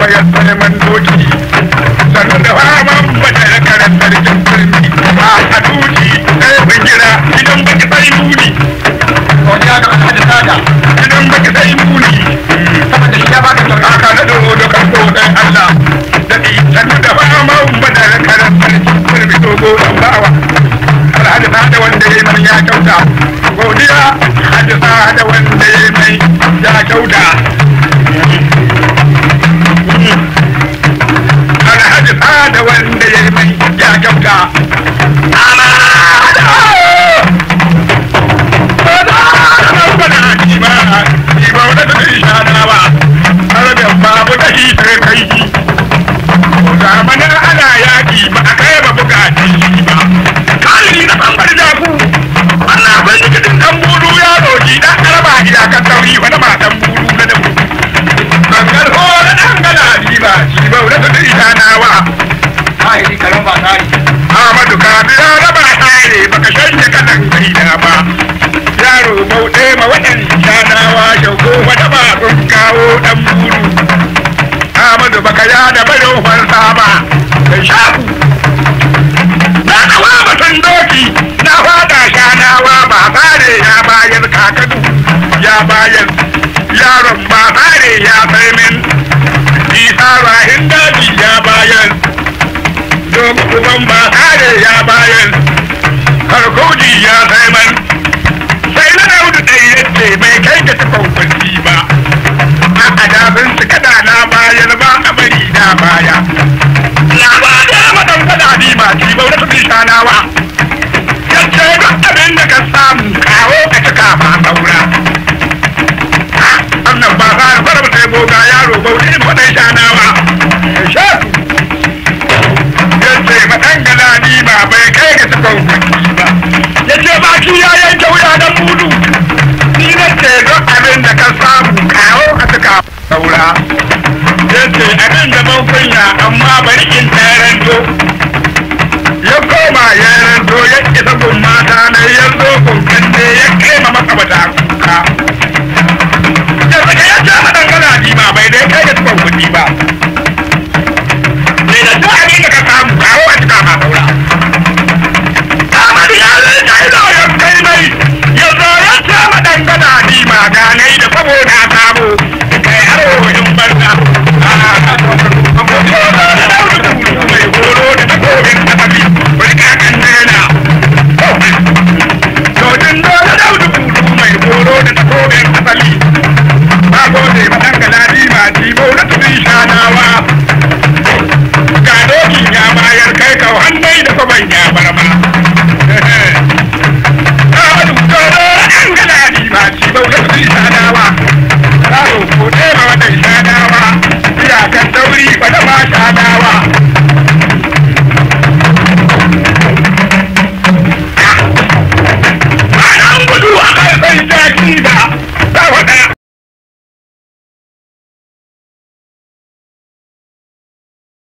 bayan neman doki. Sannan da faman ba da ya karantar kin turmi ba a duki sada wanda ya mai ya kyauta. Kawo ɗan buru. Ahmadu baka ya da barin fansa ba. Kai shaku. Na kawa batun doki na fada shanawa ba fare ya bayar kakadu ya bayar. Yaron ba fare ya sai min. Isa rahin daji ya bayar. don uban ba kare ya bayan harkoji ya sai man sai na daudu ɗai ya ce bai kai ga tufan bauti ma wadan shanawa shatu ya ce matangala ni ba bai kai ga tukon kwanci ba ya ce baki ya yanke wuya dan mudu ni na ce don abin da ka samu kawo a tuka saura ya ce abin da ban kunya amma bari in taranto I